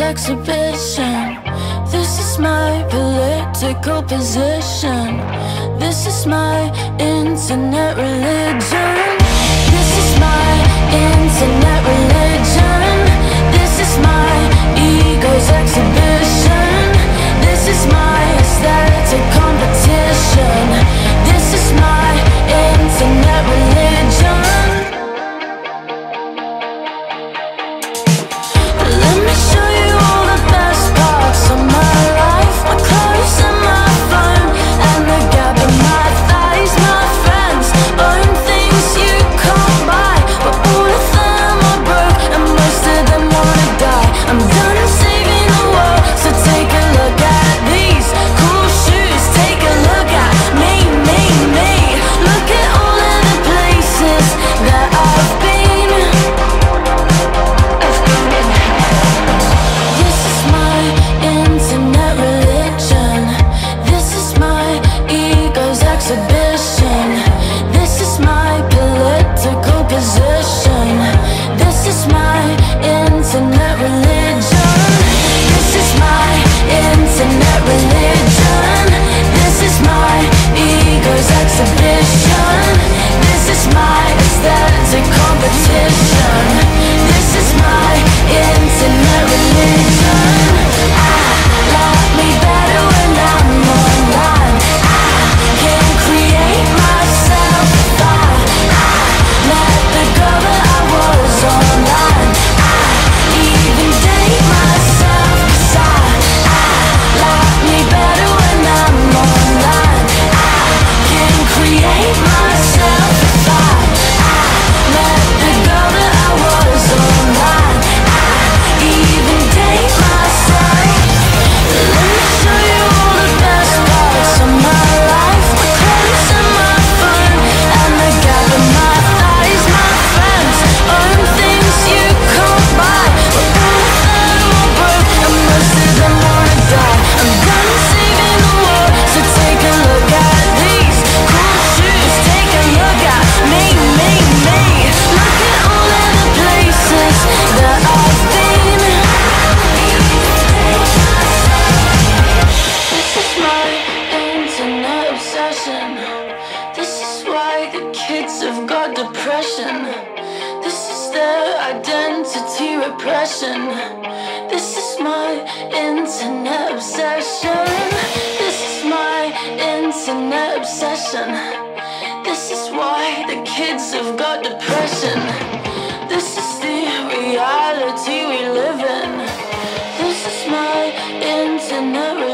exhibition. This is my political position. This is my internet religion. This is why the kids have got depression. This is their identity repression. This is my internet obsession. This is my internet obsession. This is why the kids have got depression. This is the reality we live in. This is my internet.